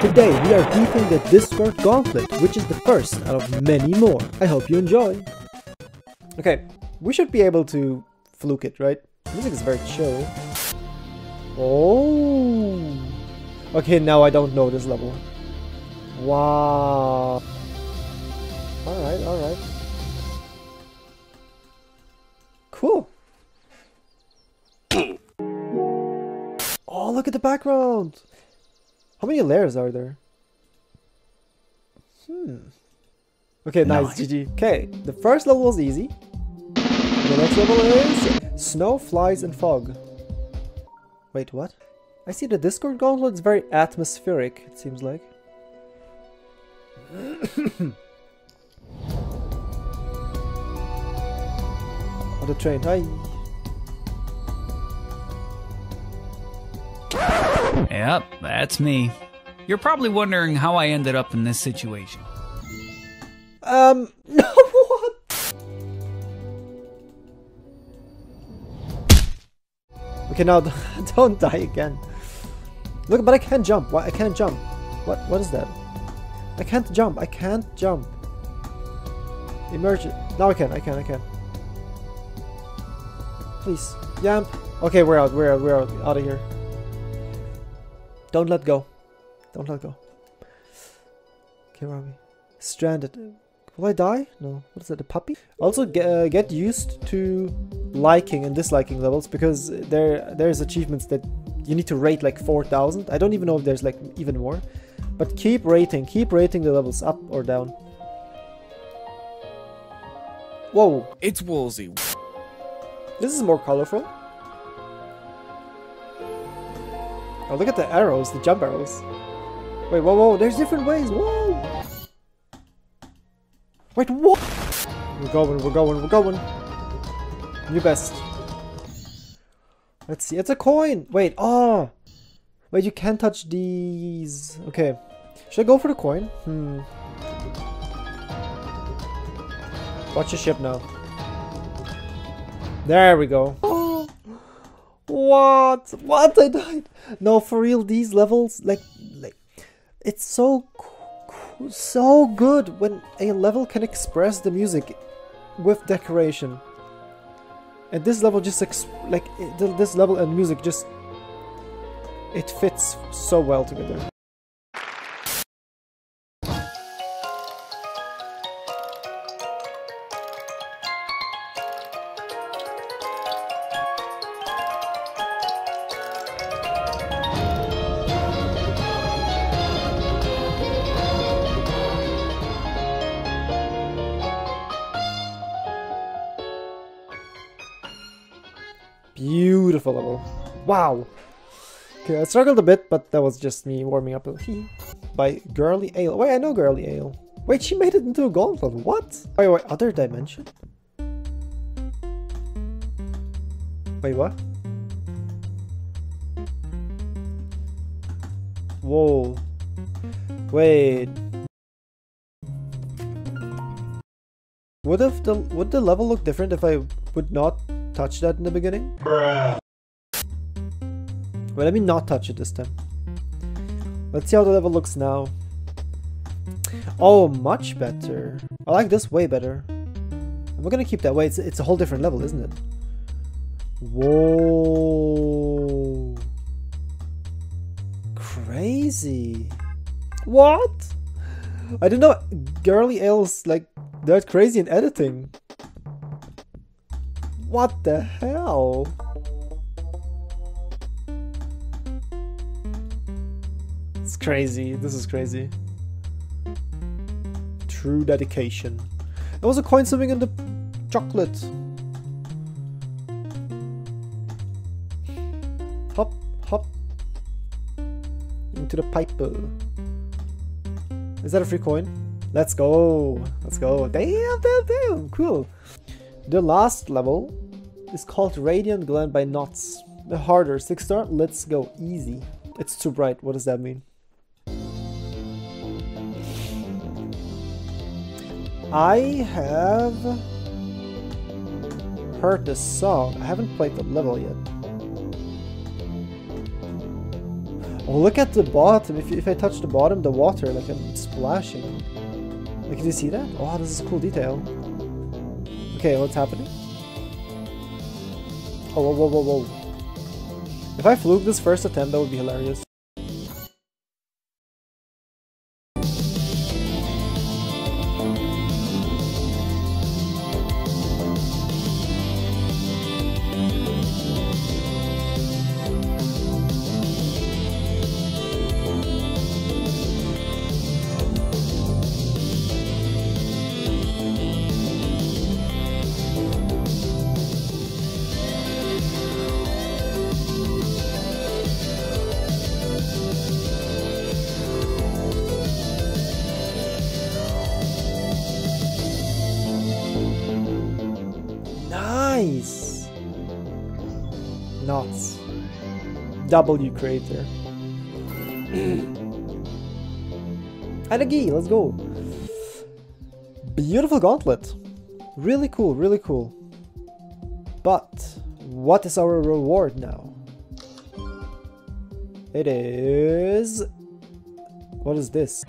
Today we are beating the Discord Gauntlet, which is the first out of many more. I hope you enjoy. Okay, we should be able to fluke it, right? Music is very chill. Oh. Okay, now I don't know this level. Wow. Alright, alright. Cool. Oh, look at the background! How many layers are there? Hmm. Okay, nice, Nice. GG. Okay, the first level was easy. The next level is snow, flies, and fog. Wait, what? I see the Discord gauntlet is very atmospheric, it seems like. On the train, hi. Yep, that's me. You're probably wondering how I ended up in this situation. Um, no, what? Okay, now don't die again. Look, but I can't jump. Why? I can't jump. What? What is that? I can't jump. I can't jump. Emerge. Now I can. I can. I can. Please, jump. Okay, we're out. We're out. We're out. Out of here. Don't let go. Don't let go. Okay, where are we? Stranded. Will I die? No. What is that? A puppy? Also, get, uh, get used to liking and disliking levels because there there's achievements that you need to rate like 4,000. I don't even know if there's like even more. But keep rating. Keep rating the levels up or down. Whoa. It's Woolsey. This is more colorful. Oh, look at the arrows, the jump arrows. Wait, whoa, whoa, there's different ways. Whoa. Wait, what? We're going, we're going, we're going. You best. Let's see, it's a coin. Wait, oh. Wait, you can't touch these. Okay. Should I go for the coin? Hmm. Watch your ship now. There we go. What? What? I died. No, for real, these levels, like, like, it's so, so good when a level can express the music with decoration. And this level just, like, this level and music just, it fits so well together. Beautiful level. Wow. Okay, I struggled a bit, but that was just me warming up. By Girly Ale. Wait, I know Girly Ale. Wait, she made it into a gauntlet. What? Wait, wait, other dimension? Wait, what? Whoa. Wait. Would have the would the level look different if I would not touch that in the beginning? Bruh. Well, let me not touch it this time. Let's see how the level looks now. Oh, much better. I like this way better. We're gonna keep that way. It's, it's a whole different level, isn't it? Whoa. Crazy. What? I didn't know Girly Ale's like that crazy in editing. What the hell? It's crazy. This is crazy. True dedication. There was a coin swimming in the chocolate. Hop, hop. Into the pipe. Is that a free coin? Let's go. Let's go. Damn, damn, damn. Cool. The last level is called Radiant Glen by Knots. The harder. Six star. Let's go. Easy. It's too bright. What does that mean? I have heard this song. I haven't played the level yet. Oh, look at the bottom. If, if I touch the bottom, the water, like I'm splashing. Like, can you see that? Oh, this is a cool detail. Okay, what's happening? Oh, whoa, whoa, whoa, whoa. If I fluke this first attempt, that would be hilarious. W crater. Anagi, let's go. Beautiful gauntlet. Really cool, really cool. But what is our reward now? It is... What is this?